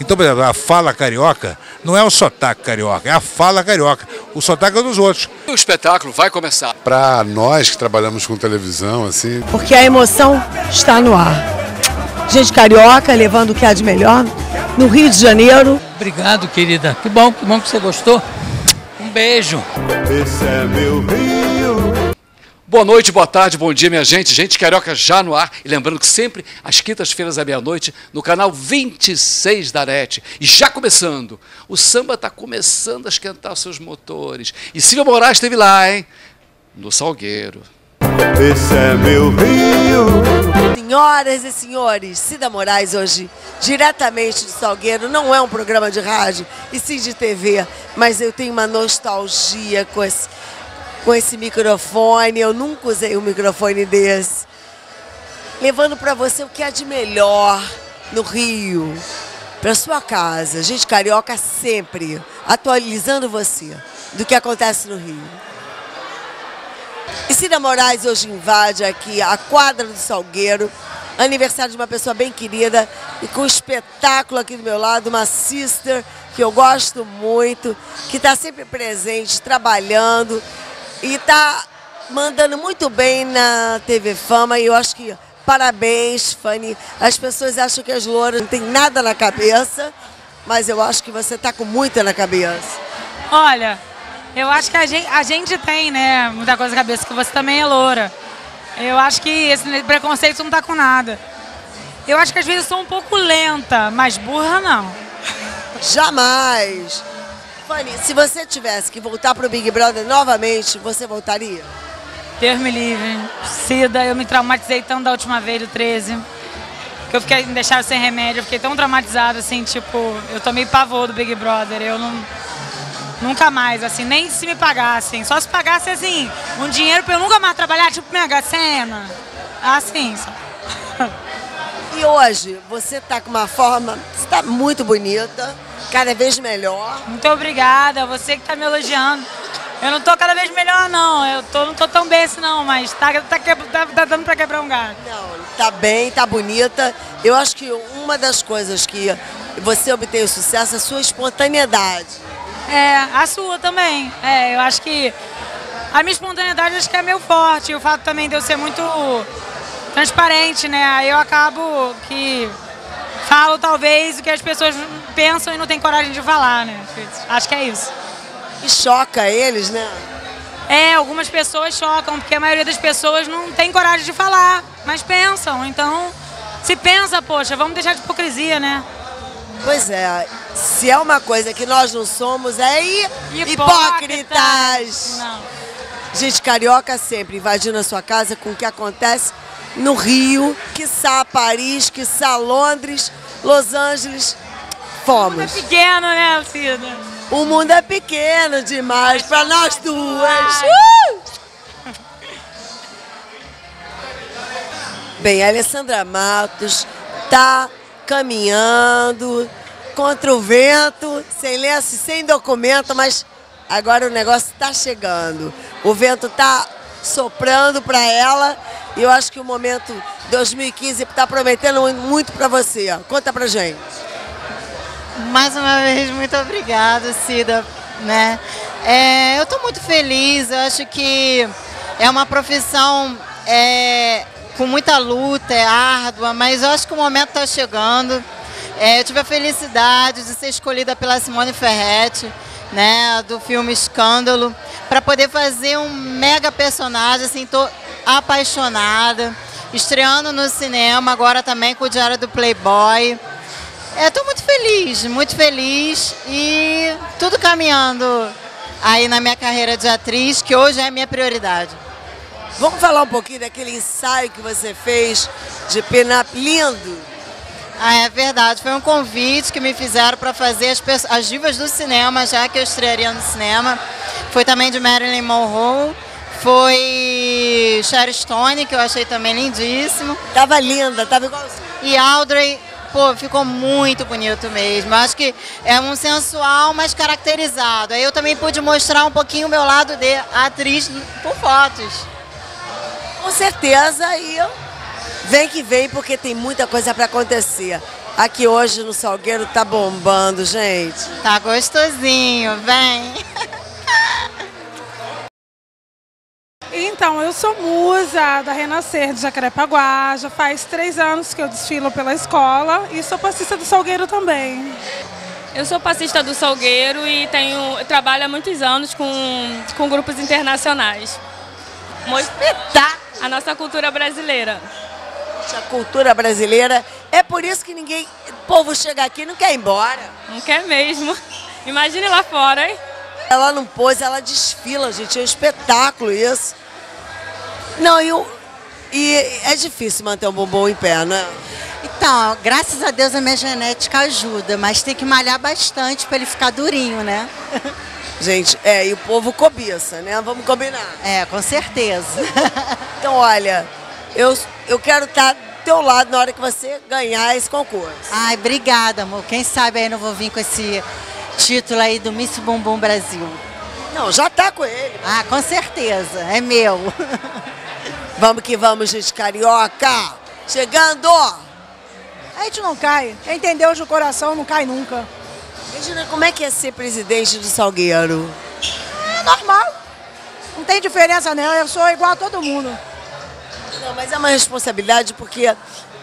Então, por exemplo, a fala carioca não é o sotaque carioca, é a fala carioca. O sotaque é dos outros. O espetáculo vai começar. Para nós que trabalhamos com televisão, assim. Porque a emoção está no ar. Gente carioca levando o que há de melhor no Rio de Janeiro. Obrigado, querida. Que bom, que bom que você gostou. Um beijo. Esse é meu Rio. Boa noite, boa tarde, bom dia, minha gente. Gente Carioca já no ar. E lembrando que sempre às quintas-feiras à meia-noite, no canal 26 da NET. E já começando, o samba está começando a esquentar os seus motores. E Silvia Moraes esteve lá, hein? No Salgueiro. Esse é meu Rio. Senhoras e senhores, Cida Moraes hoje, diretamente de Salgueiro, não é um programa de rádio, e sim de TV, mas eu tenho uma nostalgia com esse com esse microfone. Eu nunca usei um microfone desse. Levando para você o que há de melhor no Rio, para sua casa. Gente carioca sempre atualizando você do que acontece no Rio. E Cida Moraes hoje invade aqui a quadra do Salgueiro, aniversário de uma pessoa bem querida e com um espetáculo aqui do meu lado, uma sister que eu gosto muito, que está sempre presente, trabalhando e está mandando muito bem na TV Fama e eu acho que parabéns, Fanny. As pessoas acham que as louras não tem nada na cabeça, mas eu acho que você está com muita na cabeça. Olha, eu acho que a gente, a gente tem, né, muita coisa na cabeça, que você também é loura. Eu acho que esse preconceito não tá com nada. Eu acho que às vezes eu sou um pouco lenta, mas burra não. Jamais! Fanny, se você tivesse que voltar pro Big Brother novamente, você voltaria? Deus me livre. Cida, eu me traumatizei tanto da última vez, do 13. Que eu fiquei, me deixaram sem remédio, eu fiquei tão traumatizada, assim, tipo, eu tomei pavor do Big Brother. Eu não. Nunca mais, assim, nem se me pagassem. Só se pagasse, assim, um dinheiro pra eu nunca mais trabalhar, tipo Mega Sena. Assim, só. E hoje, você tá com uma forma. Você tá muito bonita cada vez melhor. Muito obrigada, você que está me elogiando. Eu não tô cada vez melhor, não. Eu tô, não tô tão bem assim, não, mas tá, tá, tá, tá dando para quebrar um galho. Não, tá bem, tá bonita. Eu acho que uma das coisas que você obtém o sucesso é a sua espontaneidade. É, a sua também. É, eu acho que a minha espontaneidade acho que é meu forte. O fato também de eu ser muito transparente, né? Aí eu acabo que falo talvez o que as pessoas pensam e não têm coragem de falar, né? Acho que é isso. E choca eles, né? É, algumas pessoas chocam, porque a maioria das pessoas não tem coragem de falar, mas pensam. Então, se pensa, poxa, vamos deixar de hipocrisia, né? Pois é, se é uma coisa que nós não somos, é hipócritas. hipócritas. Não. Gente carioca sempre invadindo a sua casa com o que acontece no Rio, quiçá Paris, quiçá Londres, Los Angeles. Fomos. O mundo é pequeno, né, Alcida? O mundo é pequeno demais para nós duas. Uh! Bem, a Alessandra Matos tá caminhando contra o vento, sem lenço, sem documento, mas agora o negócio está chegando. O vento está soprando para ela e eu acho que o momento 2015 está prometendo muito para você. Conta para gente. Mais uma vez, muito obrigada, Cida. Né? É, eu estou muito feliz, eu acho que é uma profissão é, com muita luta, é árdua, mas eu acho que o momento está chegando. É, eu tive a felicidade de ser escolhida pela Simone Ferretti, né, do filme Escândalo, para poder fazer um mega personagem, assim, tô apaixonada. Estreando no cinema, agora também com o Diário do Playboy. Estou é, muito feliz, muito feliz e tudo caminhando aí na minha carreira de atriz, que hoje é a minha prioridade. Vamos falar um pouquinho daquele ensaio que você fez de pin-up lindo? Ah, é verdade. Foi um convite que me fizeram para fazer as, as divas do cinema, já que eu estrearia no cinema. Foi também de Marilyn Monroe foi Cher Stone, que eu achei também lindíssimo. Tava linda, tava igualzinho. E Audrey, pô, ficou muito bonito mesmo. Acho que é um sensual, mas caracterizado. Aí eu também pude mostrar um pouquinho o meu lado de atriz por fotos. Com certeza, e vem que vem, porque tem muita coisa para acontecer. aqui hoje no Salgueiro tá bombando, gente. Tá gostosinho, vem. Então, eu sou musa da Renascer de Jacarepaguá. Já faz três anos que eu desfilo pela escola e sou passista do Salgueiro também. Eu sou passista do Salgueiro e tenho, trabalho há muitos anos com, com grupos internacionais. Espetáculo! A nossa cultura brasileira. A cultura brasileira. É por isso que ninguém. O povo chega aqui e não quer ir embora. Não quer mesmo. Imagine lá fora, hein? Ela não pôs, ela desfila, gente. É um espetáculo isso. Não, e, o, e é difícil manter um bumbum em pé, né? Então, graças a Deus a minha genética ajuda, mas tem que malhar bastante para ele ficar durinho, né? Gente, é, e o povo cobiça, né? Vamos combinar. É, com certeza. então, olha, eu, eu quero estar do teu lado na hora que você ganhar esse concurso. Ai, obrigada, amor. Quem sabe aí não vou vir com esse título aí do Miss Bumbum Brasil. Não, já tá com ele. Ah, com certeza. É meu. vamos que vamos, gente carioca. Chegando. A gente não cai. Quem tem Deus no coração não cai nunca. Regina, como é que é ser presidente do Salgueiro? É normal. Não tem diferença não, eu sou igual a todo mundo. Não, mas é uma responsabilidade porque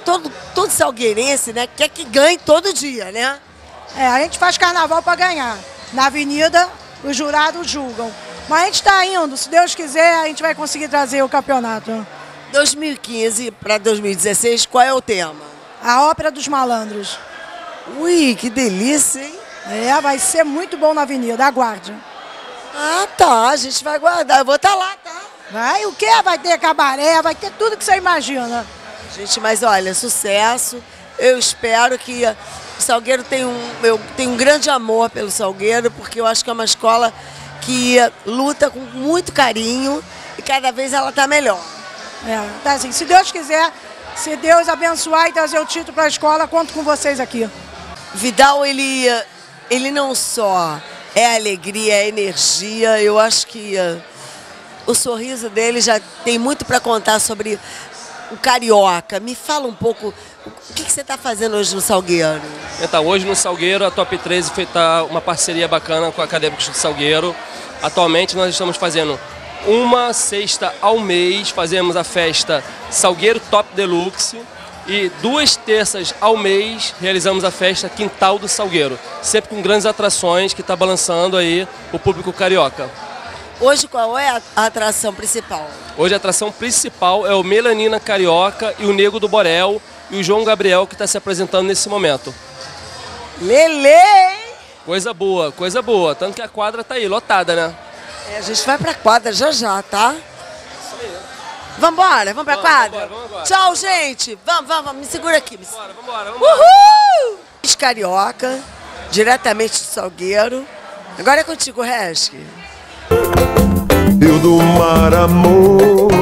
todo, todo salgueirense né, quer que ganhe todo dia, né? É, a gente faz carnaval para ganhar. Na avenida, os jurados julgam. Mas a gente está indo, se Deus quiser, a gente vai conseguir trazer o campeonato. 2015 para 2016, qual é o tema? A Ópera dos Malandros. Ui, que delícia, hein? É, vai ser muito bom na avenida, aguarde. Ah, tá, a gente vai guardar, eu vou estar tá lá? Vai, o quê? Vai ter cabaré, vai ter tudo que você imagina. Gente, mas olha, sucesso. Eu espero que o Salgueiro tenha um, eu tenho um grande amor pelo Salgueiro, porque eu acho que é uma escola que luta com muito carinho e cada vez ela está melhor. É, tá assim, se Deus quiser, se Deus abençoar e trazer o título para a escola, conto com vocês aqui. Vidal, ele ele não só é alegria, é energia, eu acho que o sorriso dele já tem muito para contar sobre o carioca. Me fala um pouco o que, que você está fazendo hoje no Salgueiro. Então, hoje no Salgueiro, a Top 13 foi tá uma parceria bacana com Acadêmicos do Salgueiro. Atualmente nós estamos fazendo uma sexta ao mês, fazemos a festa Salgueiro Top Deluxe e duas terças ao mês realizamos a festa Quintal do Salgueiro, sempre com grandes atrações que está balançando aí o público carioca. Hoje qual é a atração principal? Hoje a atração principal é o Melanina Carioca e o Nego do Borel e o João Gabriel que está se apresentando nesse momento. Lele! Coisa boa, coisa boa. Tanto que a quadra está aí, lotada, né? É, a gente vai pra quadra já já, tá? Vambora, vamos pra quadra? Vamos, vamos Tchau, gente. Vamos, vamos, vamos. Me segura aqui. Me... Vambora, vambora, vambora. Uhul! Carioca, diretamente do Salgueiro. Agora é contigo, Resk. Do Mar, amor